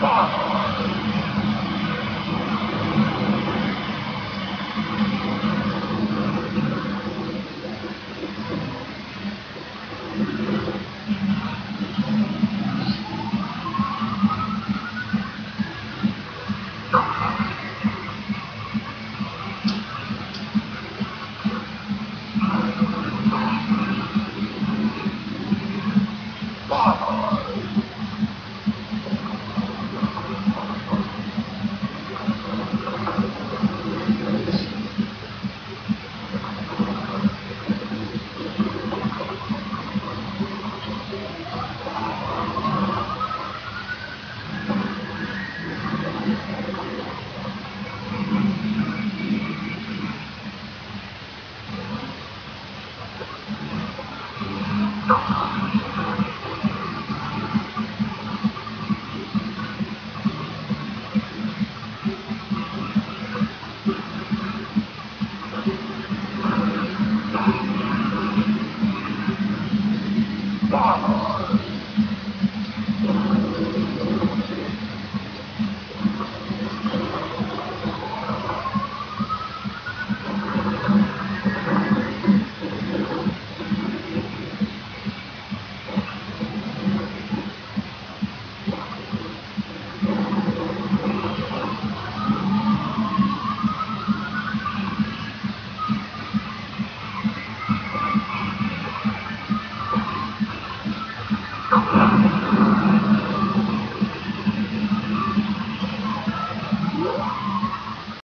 God. Wow.